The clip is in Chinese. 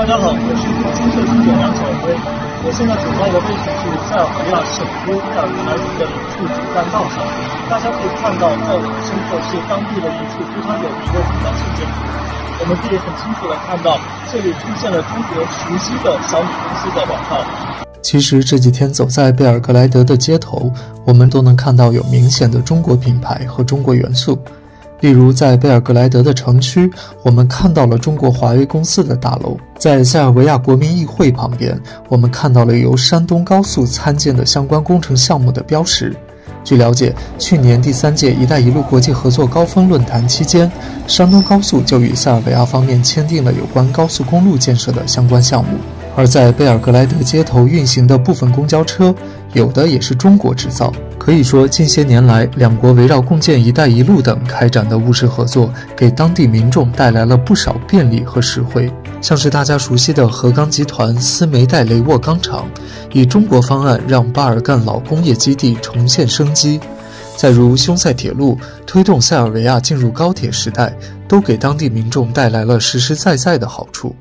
大家好，我是金色记者梁小辉。我现在所在的位置是塞尔维亚首都贝尔格莱德的一处主干道上，大家可以看到，在我身后是当地的一处非常有名的地标性建筑。我们可以很清楚的看到，这里出现了中国熟悉的小米公司的广告。其实这几天走在贝尔格莱德的街头，我们都能看到有明显的中国品牌和中国元素。例如，在贝尔格莱德的城区，我们看到了中国华为公司的大楼；在塞尔维亚国民议会旁边，我们看到了由山东高速参建的相关工程项目的标识。据了解，去年第三届“一带一路”国际合作高峰论坛期间，山东高速就与塞尔维亚方面签订了有关高速公路建设的相关项目。而在贝尔格莱德街头运行的部分公交车，有的也是中国制造。可以说，近些年来，两国围绕共建“一带一路”等开展的务实合作，给当地民众带来了不少便利和实惠。像是大家熟悉的河钢集团斯梅代雷沃钢厂，以中国方案让巴尔干老工业基地重现生机；再如匈塞铁路推动塞尔维亚进入高铁时代，都给当地民众带来了实实在在的好处。